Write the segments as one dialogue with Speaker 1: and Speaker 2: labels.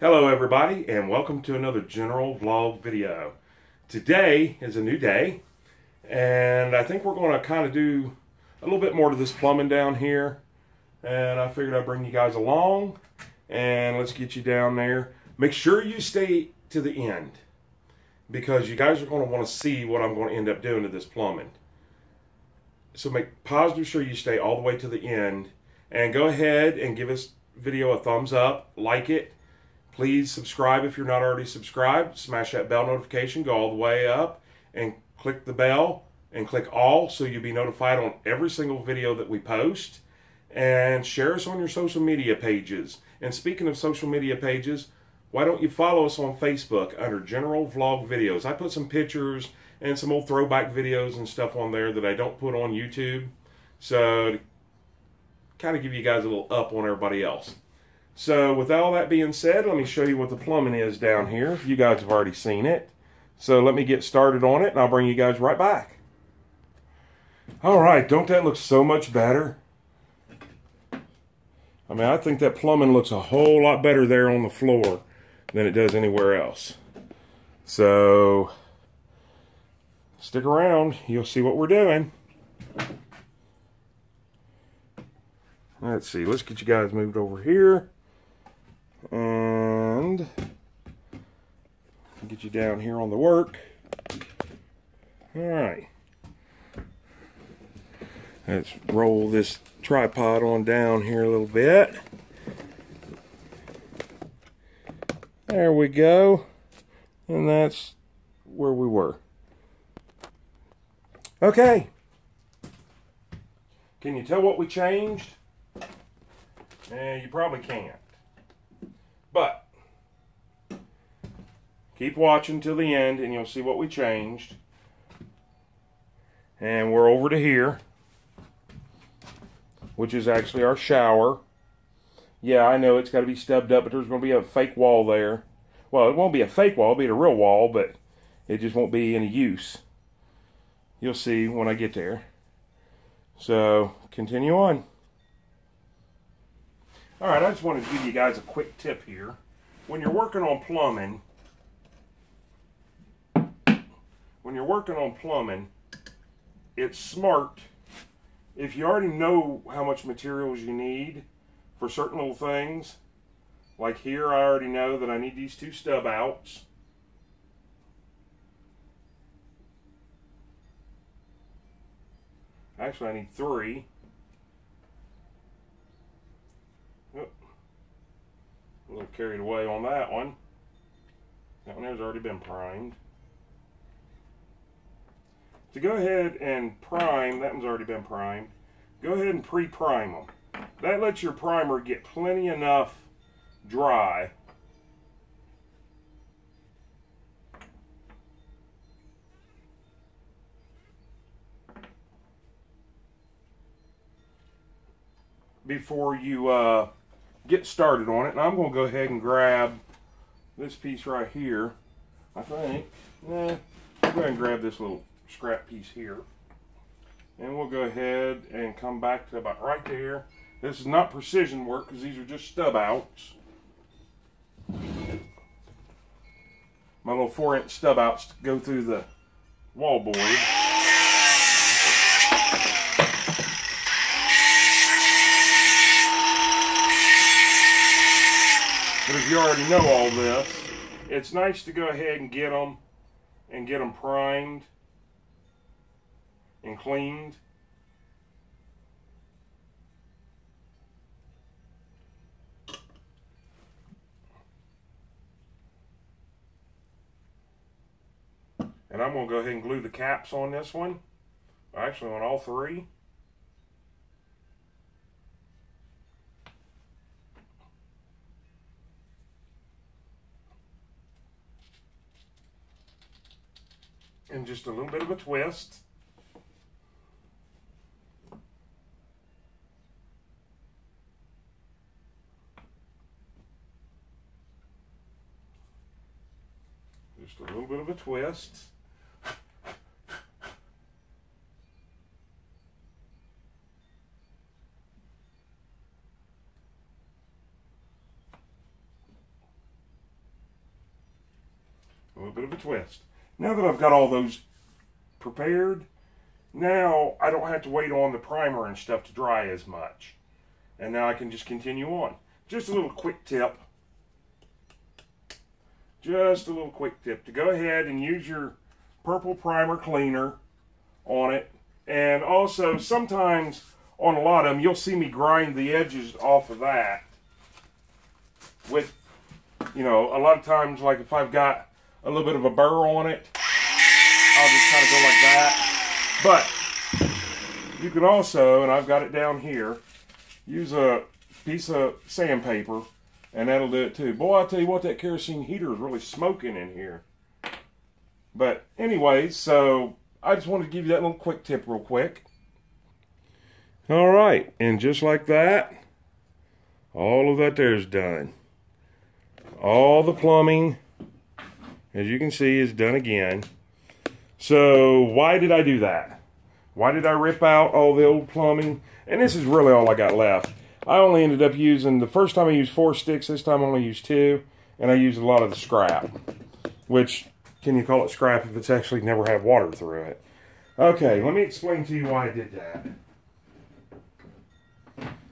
Speaker 1: Hello everybody and welcome to another general vlog video. Today is a new day and I think we're going to kind of do a little bit more to this plumbing down here and I figured I'd bring you guys along and let's get you down there. Make sure you stay to the end because you guys are going to want to see what I'm going to end up doing to this plumbing. So make positive sure you stay all the way to the end and go ahead and give this video a thumbs up, like it. Please subscribe if you're not already subscribed. Smash that bell notification, go all the way up and click the bell and click all so you'll be notified on every single video that we post. And share us on your social media pages. And speaking of social media pages, why don't you follow us on Facebook under General Vlog Videos? I put some pictures and some old throwback videos and stuff on there that I don't put on YouTube. So, kind of give you guys a little up on everybody else. So, with all that being said, let me show you what the plumbing is down here. You guys have already seen it. So, let me get started on it and I'll bring you guys right back. All right, don't that look so much better? I mean, I think that plumbing looks a whole lot better there on the floor than it does anywhere else. So, stick around. You'll see what we're doing. Let's see. Let's get you guys moved over here. And get you down here on the work. All right. Let's roll this tripod on down here a little bit. There we go. And that's where we were. Okay. Can you tell what we changed? Eh, you probably can't. But keep watching till the end and you'll see what we changed. And we're over to here, which is actually our shower. Yeah, I know it's got to be stubbed up, but there's going to be a fake wall there. Well, it won't be a fake wall, it'll be a real wall, but it just won't be any use. You'll see when I get there. So, continue on. All right, I just wanted to give you guys a quick tip here. When you're working on plumbing, when you're working on plumbing, it's smart if you already know how much materials you need for certain little things, like here I already know that I need these two stub outs. Actually, I need three. Carried away on that one. That one has already been primed. To go ahead and prime, that one's already been primed. Go ahead and pre-prime them. That lets your primer get plenty enough dry before you uh, get started on it. And I'm going to go ahead and grab this piece right here. I think. Nah, I'll go ahead and grab this little scrap piece here. And we'll go ahead and come back to about right there. This is not precision work because these are just stub outs. My little four inch stub outs go through the wall board. But you already know all this, it's nice to go ahead and get them and get them primed and cleaned. And I'm going to go ahead and glue the caps on this one. Actually, on all three. And just a little bit of a twist. Just a little bit of a twist. a little bit of a twist. Now that I've got all those prepared, now I don't have to wait on the primer and stuff to dry as much. And now I can just continue on. Just a little quick tip. Just a little quick tip to go ahead and use your purple primer cleaner on it. And also, sometimes on a lot of them, you'll see me grind the edges off of that with, you know, a lot of times, like if I've got a little bit of a burr on it, I'll just kind of go like that. But you can also, and I've got it down here, use a piece of sandpaper and that'll do it too. Boy, I tell you what, that kerosene heater is really smoking in here. But anyway, so I just wanted to give you that little quick tip real quick. All right, and just like that, all of that there is done. All the plumbing, as you can see, is done again. So why did I do that? Why did I rip out all the old plumbing? And this is really all I got left. I only ended up using, the first time I used four sticks, this time I only used two, and I used a lot of the scrap, which, can you call it scrap if it's actually never had water through it? Okay, let me explain to you why I did that.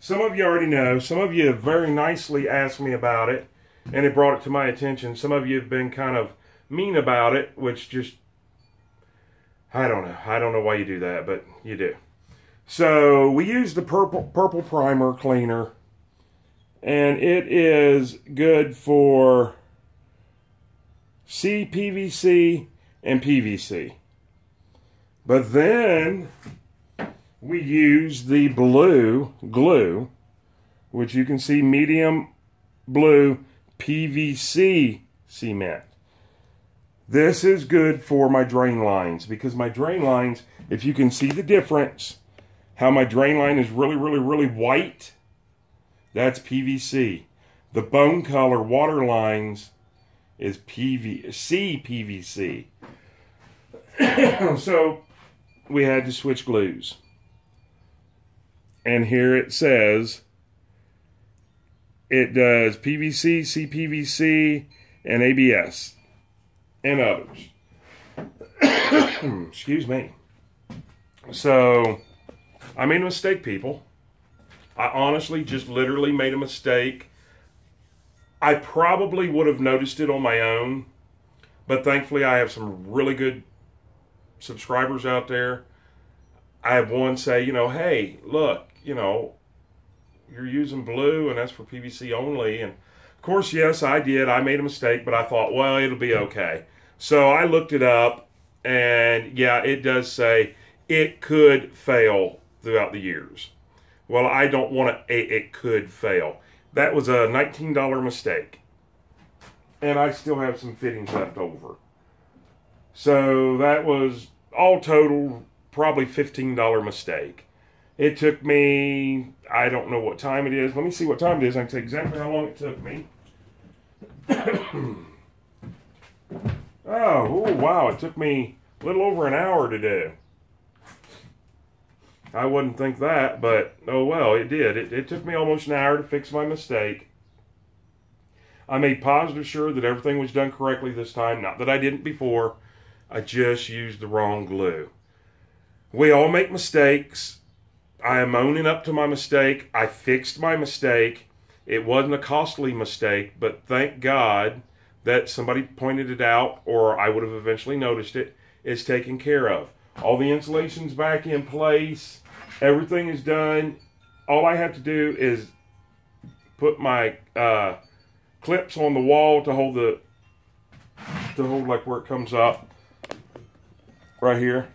Speaker 1: Some of you already know, some of you have very nicely asked me about it, and it brought it to my attention. Some of you have been kind of mean about it, which just, I don't know. I don't know why you do that, but you do. So we use the purple purple primer cleaner, and it is good for CPVC and PVC. But then we use the blue glue, which you can see medium blue PVC cement. This is good for my drain lines because my drain lines, if you can see the difference, how my drain line is really, really, really white, that's PVC. The bone color water lines is PVC PVC. so we had to switch glues. And here it says it does PVC, CPVC, and ABS, and others. Excuse me. So, I made a mistake, people. I honestly just literally made a mistake. I probably would have noticed it on my own, but thankfully I have some really good subscribers out there. I have one say, you know, hey, look, you know, you're using blue and that's for PVC only. And of course, yes, I did. I made a mistake, but I thought, well, it'll be okay. So I looked it up and yeah, it does say it could fail throughout the years. Well, I don't want to, it could fail. That was a $19 mistake. And I still have some fittings left over. So that was all total probably $15 mistake. It took me, I don't know what time it is. Let me see what time it is. I can tell exactly how long it took me. oh, oh, wow. It took me a little over an hour to do. I wouldn't think that, but oh well, it did. It, it took me almost an hour to fix my mistake. I made positive sure that everything was done correctly this time. Not that I didn't before. I just used the wrong glue. We all make mistakes. I am owning up to my mistake. I fixed my mistake. It wasn't a costly mistake, but thank God that somebody pointed it out, or I would have eventually noticed it. It's taken care of. All the insulation's back in place. Everything is done. All I have to do is put my uh, clips on the wall to hold the to hold like where it comes up right here.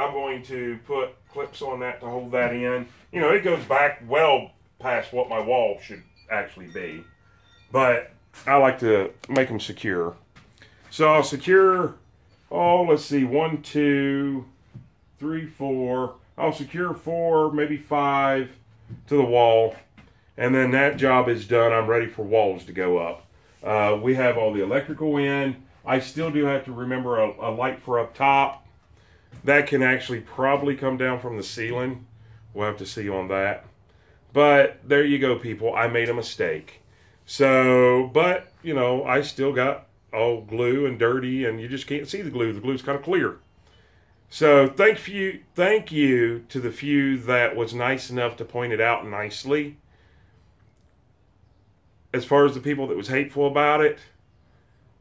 Speaker 1: I'm going to put clips on that to hold that in. You know, it goes back well past what my wall should actually be. But I like to make them secure. So I'll secure, oh, let's see, one, two, three, four. I'll secure four, maybe five to the wall. And then that job is done. I'm ready for walls to go up. Uh, we have all the electrical in. I still do have to remember a, a light for up top that can actually probably come down from the ceiling. We'll have to see on that. But there you go, people. I made a mistake. So, but, you know, I still got all glue and dirty, and you just can't see the glue. The glue's kind of clear. So thank you, thank you to the few that was nice enough to point it out nicely. As far as the people that was hateful about it,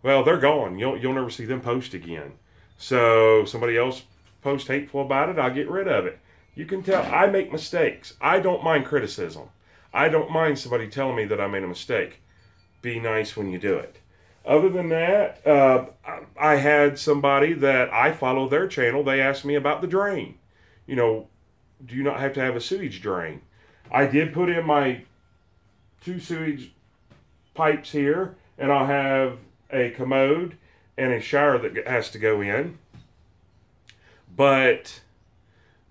Speaker 1: well, they're gone. You'll you'll never see them post again. So somebody else post hateful about it, I'll get rid of it. You can tell I make mistakes. I don't mind criticism. I don't mind somebody telling me that I made a mistake. Be nice when you do it. Other than that, uh, I had somebody that I follow their channel. They asked me about the drain. You know, do you not have to have a sewage drain? I did put in my two sewage pipes here, and I'll have a commode and a shower that has to go in. But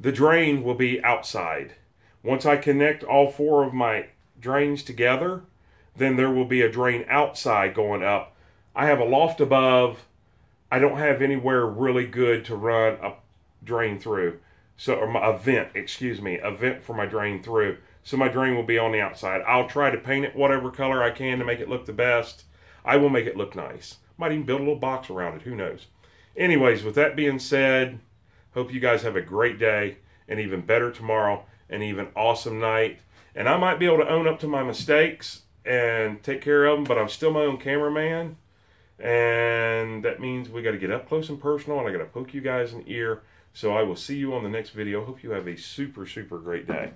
Speaker 1: the drain will be outside. Once I connect all four of my drains together, then there will be a drain outside going up I have a loft above. I don't have anywhere really good to run a drain through. So, or my, a vent, excuse me, a vent for my drain through. So my drain will be on the outside. I'll try to paint it whatever color I can to make it look the best. I will make it look nice. Might even build a little box around it. Who knows? Anyways, with that being said, hope you guys have a great day and even better tomorrow and even awesome night. And I might be able to own up to my mistakes and take care of them, but I'm still my own cameraman. And that means we got to get up close and personal, and I got to poke you guys in the ear. So I will see you on the next video. Hope you have a super, super great day.